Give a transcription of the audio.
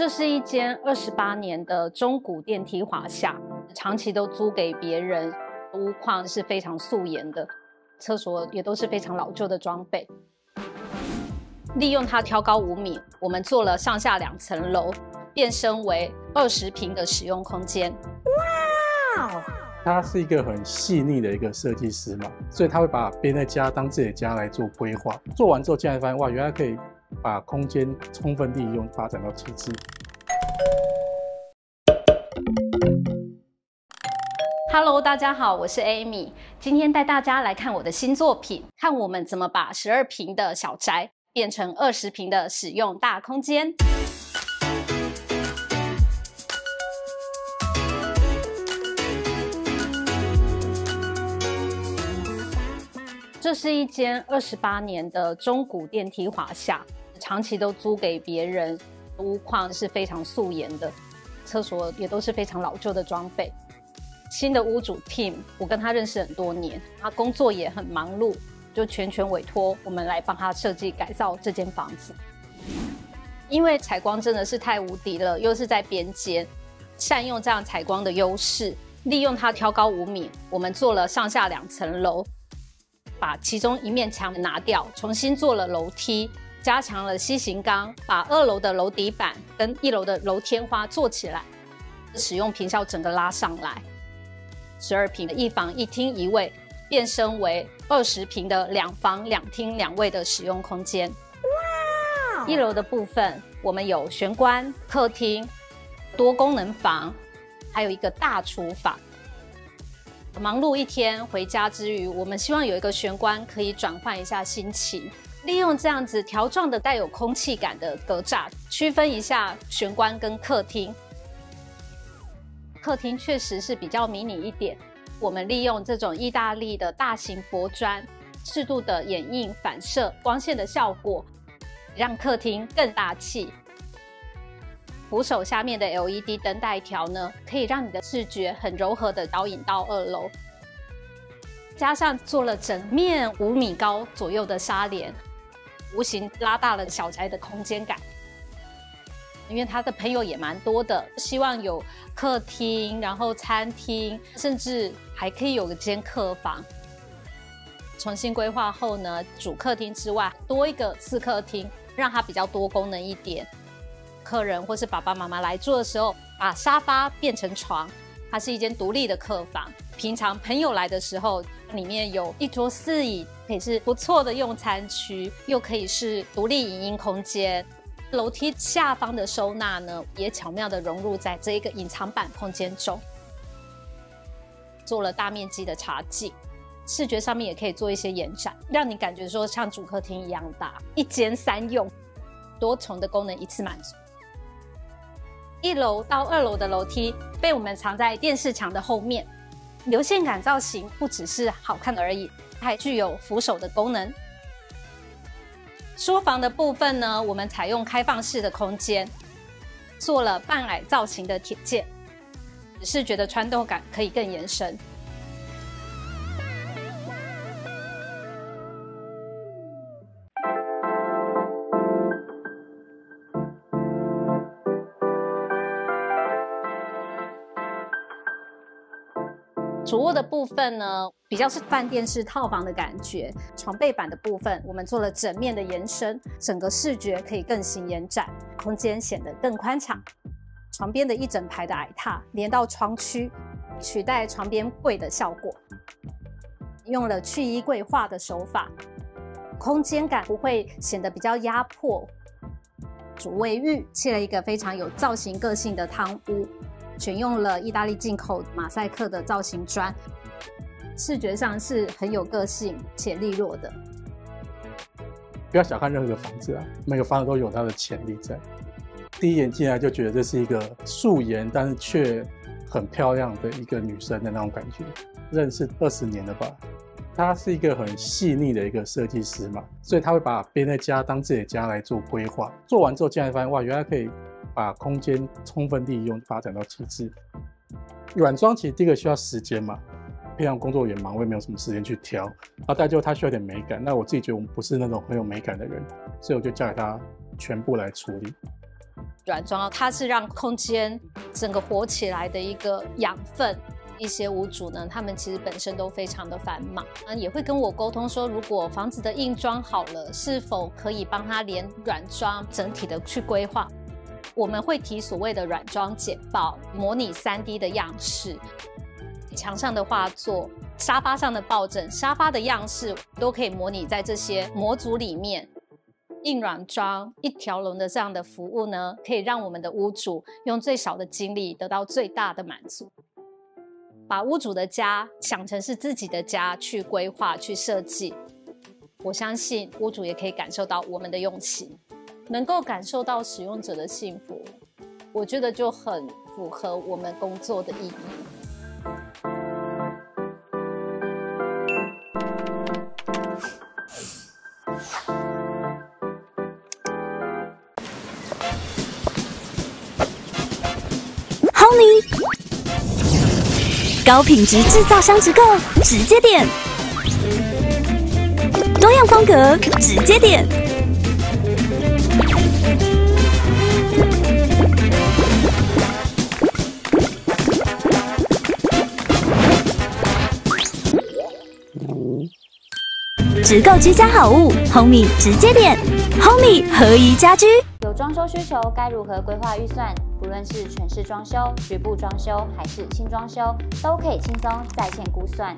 这是一间二十八年的中古电梯华夏，长期都租给别人，屋况是非常素颜的，厕所也都是非常老旧的装备。利用它挑高五米，我们做了上下两层楼，变身为二十平的使用空间。哇！他是一个很细腻的一个设计师嘛，所以他会把别人的家当自己的家来做规划。做完之后，竟然发现哇，原来可以把空间充分利用，发展到极致。Hello，大家好，我是 Amy，今天带大家来看我的新作品，看我们怎么把十二平的小宅变成二十平的使用大空间。这是一间二十八年的中古电梯华夏，长期都租给别人，屋况是非常素颜的，厕所也都是非常老旧的装备。新的屋主 Tim，我跟他认识很多年，他工作也很忙碌，就全权委托我们来帮他设计改造这间房子。因为采光真的是太无敌了，又是在边间，善用这样采光的优势，利用它挑高五米，我们做了上下两层楼。把其中一面墙拿掉，重新做了楼梯，加强了 C 型钢，把二楼的楼底板跟一楼的楼天花做起来，使用平效整个拉上来，十二平的一房一厅一卫变身为二十平的两房两厅两卫的使用空间。哇！一楼的部分我们有玄关、客厅、多功能房，还有一个大厨房。忙碌一天回家之余，我们希望有一个玄关可以转换一下心情，利用这样子条状的带有空气感的格栅，区分一下玄关跟客厅。客厅确实是比较迷你一点，我们利用这种意大利的大型薄砖，适度的掩映反射光线的效果，让客厅更大气。扶手下面的 LED 灯带条呢，可以让你的视觉很柔和的导引到二楼。加上做了整面五米高左右的纱帘，无形拉大了小宅的空间感。因为他的朋友也蛮多的，希望有客厅，然后餐厅，甚至还可以有个间客房。重新规划后呢，主客厅之外多一个次客厅，让它比较多功能一点。客人或是爸爸妈妈来住的时候，把沙发变成床，它是一间独立的客房。平常朋友来的时候，里面有一桌四椅，可以是不错的用餐区，又可以是独立影音空间。楼梯下方的收纳呢，也巧妙的融入在这一个隐藏版空间中，做了大面积的茶几，视觉上面也可以做一些延展，让你感觉说像主客厅一样大，一间三用，多重的功能一次满足。一楼到二楼的楼梯被我们藏在电视墙的后面，流线感造型不只是好看而已，还具有扶手的功能。书房的部分呢，我们采用开放式的空间，做了半矮造型的铁件，只是觉得穿透感可以更延伸。主卧的部分呢，比较是饭店式套房的感觉。床背板的部分，我们做了整面的延伸，整个视觉可以更形延展，空间显得更宽敞。床边的一整排的矮榻连到床区，取代床边柜的效果。用了去衣柜化的手法，空间感不会显得比较压迫。主卫浴砌了一个非常有造型个性的汤屋。选用了意大利进口马赛克的造型砖，视觉上是很有个性且利落的。不要小看任何一个房子啊，每个房子都有它的潜力在。第一眼进来就觉得这是一个素颜但是却很漂亮的一个女生的那种感觉。认识二十年了吧？她是一个很细腻的一个设计师嘛，所以他会把别人的家当自己的家来做规划。做完之后，竟然发现哇，原来可以。把空间充分利用，发展到极致。软装其实第一个需要时间嘛，平常工作也忙，我也没有什么时间去挑。然后再就它需要点美感，那我自己觉得我们不是那种很有美感的人，所以我就交给他全部来处理。软装它是让空间整个活起来的一个养分。一些屋主呢，他们其实本身都非常的繁忙，嗯，也会跟我沟通说，如果房子的硬装好了，是否可以帮他连软装整体的去规划？我们会提所谓的软装简报，模拟三 D 的样式，墙上的画作、沙发上的抱枕、沙发的样式都可以模拟在这些模组里面。硬软装一条龙的这样的服务呢，可以让我们的屋主用最少的精力得到最大的满足。把屋主的家想成是自己的家去规划、去设计，我相信屋主也可以感受到我们的用心，能够感受到使用者的幸福，我觉得就很符合我们工作的意义。Honey。高品质制造商直购，直接点；多样风格，直接点。直购居家好物，Homey 直接点，Homey 合宜家居。有装修需求，该如何规划预算？不论是全室装修、局部装修还是轻装修，都可以轻松在线估算。